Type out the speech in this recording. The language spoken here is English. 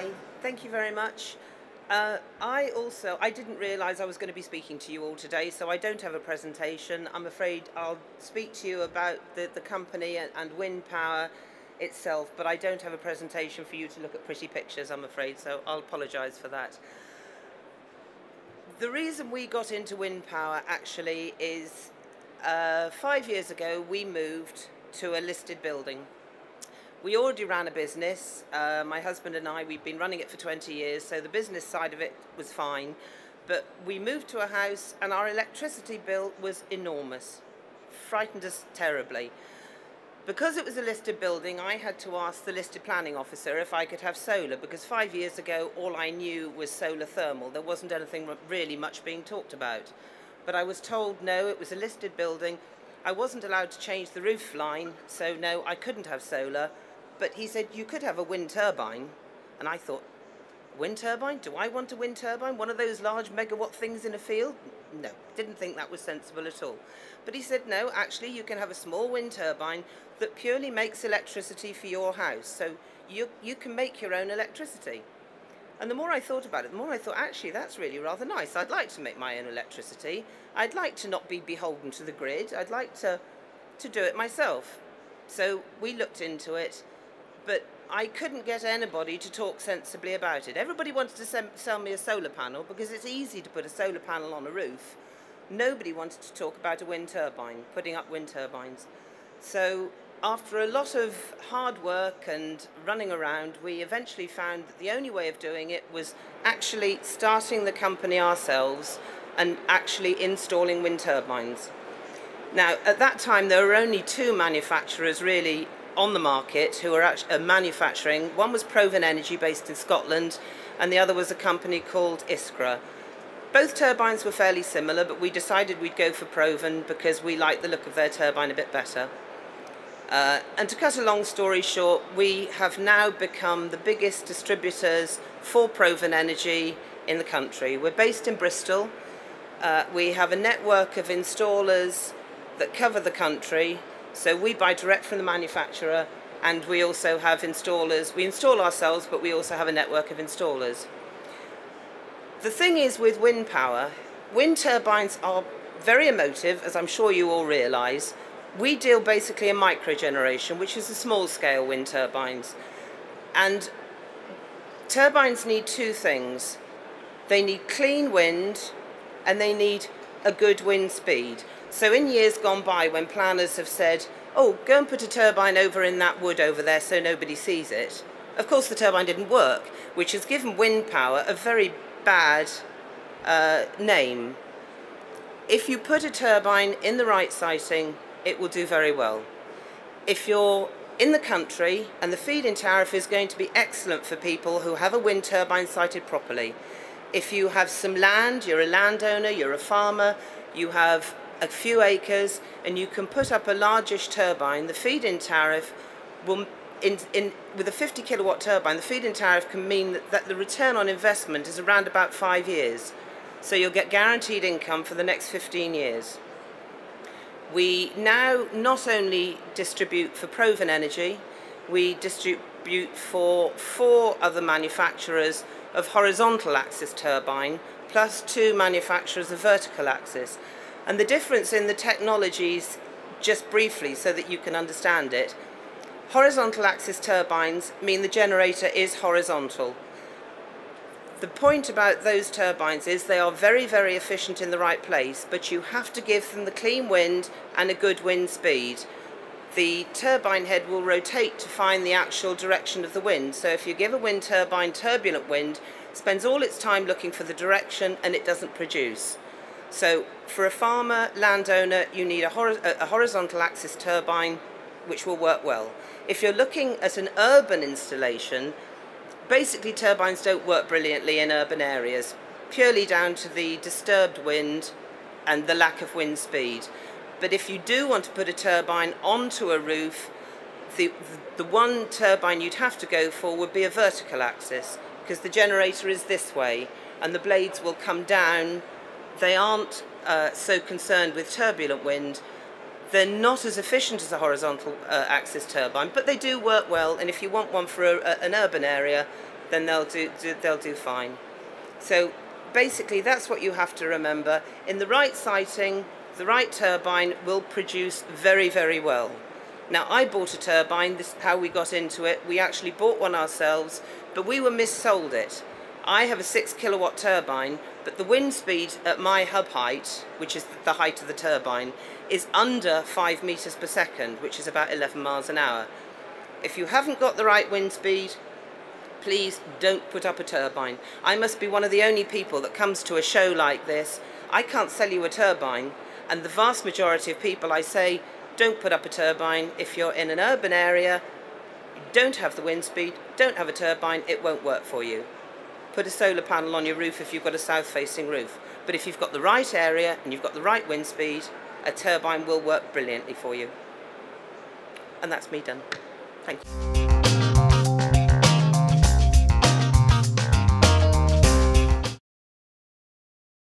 Hi, thank you very much. Uh, I also, I didn't realise I was going to be speaking to you all today, so I don't have a presentation. I'm afraid I'll speak to you about the, the company and, and wind power itself, but I don't have a presentation for you to look at pretty pictures, I'm afraid, so I'll apologise for that. The reason we got into wind power actually is uh, five years ago we moved to a listed building we already ran a business. Uh, my husband and I, we've been running it for 20 years, so the business side of it was fine. But we moved to a house and our electricity bill was enormous. Frightened us terribly. Because it was a listed building, I had to ask the listed planning officer if I could have solar, because five years ago all I knew was solar thermal. There wasn't anything really much being talked about. But I was told no, it was a listed building. I wasn't allowed to change the roof line, so no, I couldn't have solar. But he said you could have a wind turbine. And I thought, wind turbine? Do I want a wind turbine? One of those large megawatt things in a field? No, didn't think that was sensible at all. But he said, no, actually you can have a small wind turbine that purely makes electricity for your house. So you, you can make your own electricity. And the more I thought about it, the more I thought, actually, that's really rather nice. I'd like to make my own electricity. I'd like to not be beholden to the grid. I'd like to, to do it myself. So we looked into it but I couldn't get anybody to talk sensibly about it. Everybody wanted to sell me a solar panel because it's easy to put a solar panel on a roof. Nobody wanted to talk about a wind turbine, putting up wind turbines. So after a lot of hard work and running around, we eventually found that the only way of doing it was actually starting the company ourselves and actually installing wind turbines. Now, at that time, there were only two manufacturers really on the market who are actually manufacturing. One was Proven Energy based in Scotland and the other was a company called Iskra. Both turbines were fairly similar but we decided we'd go for Proven because we liked the look of their turbine a bit better. Uh, and to cut a long story short, we have now become the biggest distributors for Proven Energy in the country. We're based in Bristol. Uh, we have a network of installers that cover the country so we buy direct from the manufacturer and we also have installers. We install ourselves, but we also have a network of installers. The thing is with wind power, wind turbines are very emotive, as I'm sure you all realise. We deal basically in microgeneration, which is the small scale wind turbines. And turbines need two things. They need clean wind and they need a good wind speed. So in years gone by when planners have said, oh, go and put a turbine over in that wood over there so nobody sees it, of course the turbine didn't work, which has given wind power a very bad uh, name. If you put a turbine in the right siting, it will do very well. If you're in the country and the feed-in tariff is going to be excellent for people who have a wind turbine sited properly. If you have some land, you're a landowner, you're a farmer, you have a few acres and you can put up a largish turbine, the feed-in tariff will in, in, with a 50 kilowatt turbine, the feed-in tariff can mean that, that the return on investment is around about five years. So you'll get guaranteed income for the next 15 years. We now not only distribute for Proven Energy, we distribute for four other manufacturers of horizontal axis turbine, plus two manufacturers of vertical axis. And the difference in the technologies, just briefly so that you can understand it, horizontal axis turbines mean the generator is horizontal. The point about those turbines is they are very, very efficient in the right place, but you have to give them the clean wind and a good wind speed. The turbine head will rotate to find the actual direction of the wind. So if you give a wind turbine turbulent wind, spends all its time looking for the direction and it doesn't produce. So for a farmer, landowner, you need a, hor a horizontal axis turbine which will work well. If you're looking at an urban installation, basically turbines don't work brilliantly in urban areas, purely down to the disturbed wind and the lack of wind speed. But if you do want to put a turbine onto a roof, the, the one turbine you'd have to go for would be a vertical axis because the generator is this way and the blades will come down they aren't uh, so concerned with turbulent wind. They're not as efficient as a horizontal uh, axis turbine, but they do work well. And if you want one for a, a, an urban area, then they'll do, do they'll do fine. So basically that's what you have to remember. In the right siting, the right turbine will produce very, very well. Now I bought a turbine, this is how we got into it. We actually bought one ourselves, but we were missold it. I have a six kilowatt turbine, but the wind speed at my hub height, which is the height of the turbine, is under five meters per second, which is about 11 miles an hour. If you haven't got the right wind speed, please don't put up a turbine. I must be one of the only people that comes to a show like this. I can't sell you a turbine, and the vast majority of people I say, don't put up a turbine. If you're in an urban area, don't have the wind speed, don't have a turbine, it won't work for you. Put a solar panel on your roof if you've got a south-facing roof. But if you've got the right area and you've got the right wind speed, a turbine will work brilliantly for you. And that's me done. Thank you.